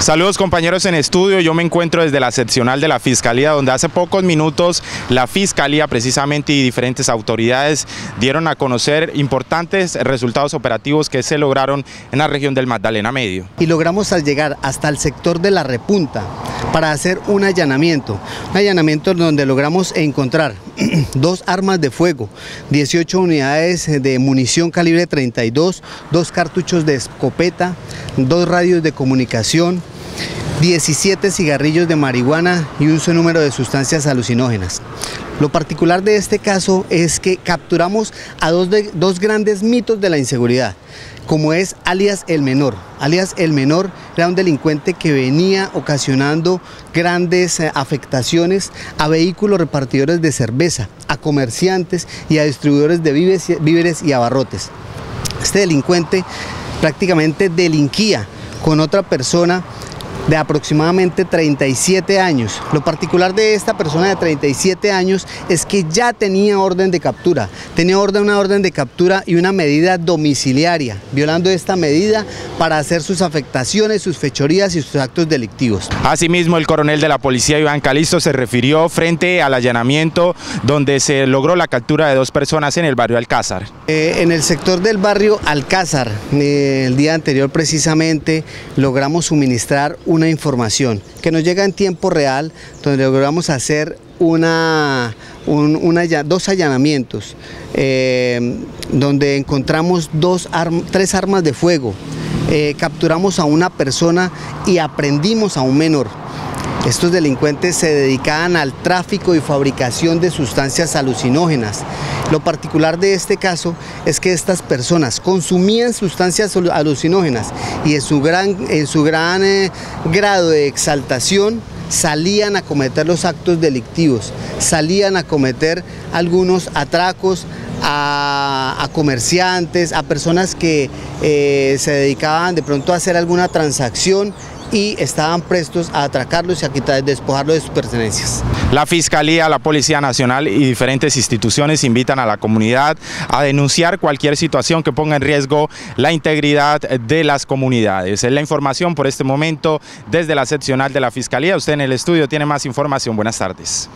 Saludos compañeros en estudio, yo me encuentro desde la seccional de la Fiscalía donde hace pocos minutos la Fiscalía precisamente y diferentes autoridades dieron a conocer importantes resultados operativos que se lograron en la región del Magdalena Medio. Y logramos al llegar hasta el sector de la repunta para hacer un allanamiento, un allanamiento donde logramos encontrar dos armas de fuego, 18 unidades de munición calibre 32, dos cartuchos de escopeta, dos radios de comunicación, 17 cigarrillos de marihuana y un número de sustancias alucinógenas. Lo particular de este caso es que capturamos a dos, dos grandes mitos de la inseguridad, como es alias el menor. Alias el menor era un delincuente que venía ocasionando grandes eh, afectaciones a vehículos repartidores de cerveza, a comerciantes y a distribuidores de víveres y abarrotes. Este delincuente prácticamente delinquía con otra persona de aproximadamente 37 años. Lo particular de esta persona de 37 años es que ya tenía orden de captura, tenía orden, una orden de captura y una medida domiciliaria, violando esta medida para hacer sus afectaciones, sus fechorías y sus actos delictivos. Asimismo, el coronel de la policía Iván Calisto se refirió frente al allanamiento donde se logró la captura de dos personas en el barrio Alcázar. Eh, en el sector del barrio Alcázar, eh, el día anterior precisamente logramos suministrar una información que nos llega en tiempo real, donde logramos hacer una, dos allanamientos, eh, donde encontramos dos tres armas de fuego, eh, capturamos a una persona y aprendimos a un menor. Estos delincuentes se dedicaban al tráfico y fabricación de sustancias alucinógenas. Lo particular de este caso es que estas personas consumían sustancias alucinógenas y en su gran, en su gran eh, grado de exaltación salían a cometer los actos delictivos, salían a cometer algunos atracos, a, comerciantes, a personas que eh, se dedicaban de pronto a hacer alguna transacción y estaban prestos a atracarlos y a quitar, despojarlos de sus pertenencias. La Fiscalía, la Policía Nacional y diferentes instituciones invitan a la comunidad a denunciar cualquier situación que ponga en riesgo la integridad de las comunidades. Es la información por este momento desde la seccional de la Fiscalía. Usted en el estudio tiene más información. Buenas tardes.